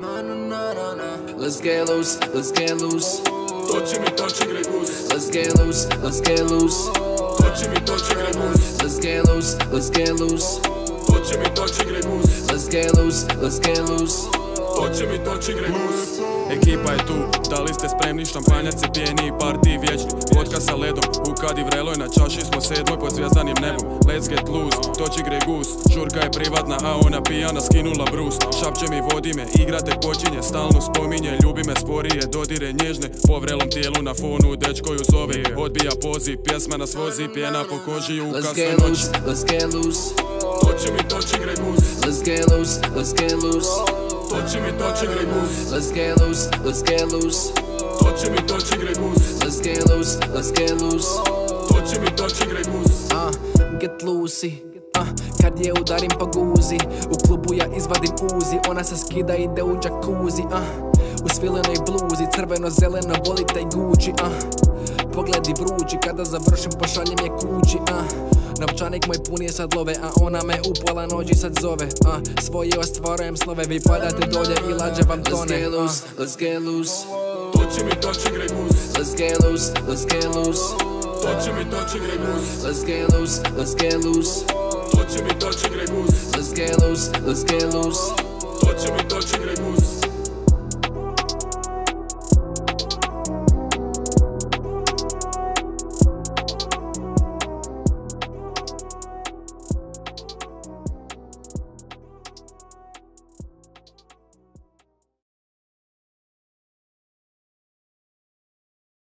Na, na, na, na. Let's get loose, let's get loose. Gregus. Let's get loose, let's get loose. Gregus. Let's get loose, let's get loose. Gregus. Let's get loose, let's get loose. Toči mi, toči Ekipa je tu, da li ste spremni, štampanjac je pijeni sa ledom, u kadi vreloj, na čaši smo sedmoj pod zvijezdanim nebom. Let's get loose, toči gre gus, žurka je privatna, a ona pijana skinula brus. Šapće mi vodi me, igra tek počinje, stalno spominje, ljubi me sporije, dodire nježne. Po vrelom tijelu na fonu, dečko ju zove, odbija poziv, pjesma nas vozi, pjena po koži u get noći. loose, let's get loose. Toči mi, toči Gregus Let's get loose, let's get loose. Toči mi, toči Gregus Let's get loose, let's get loose. Toči mi, toči Gregus Let's get loose, let's get loose. Toči mi, toči Gregus Uh, get loosey. Uh, kad je udarim po guzi. U klubu ja izvadim uzi. Ona se skida ide u jacuzzi uh, U svilenoj bluzi. Crveno-zeleno boli taj Gucci. Uh, Pogledi vrući. Kada završim pošaljem je kući. Uh, Novčanik moj pun je sad love A ona me u pola noći sad zove. Uh, Svoje ostvarujem slove Vi padate dolje i lađe vam Let's tone. get uh. loose, let's get loose. Toči mi, toči Gregus Let's get loose, let's get loose. Toči mi, toči Gregus Let's get loose, let's get loose. Toči mi, toči Gregus Let's get loose, let's get loose. Toči mi, toči Gregus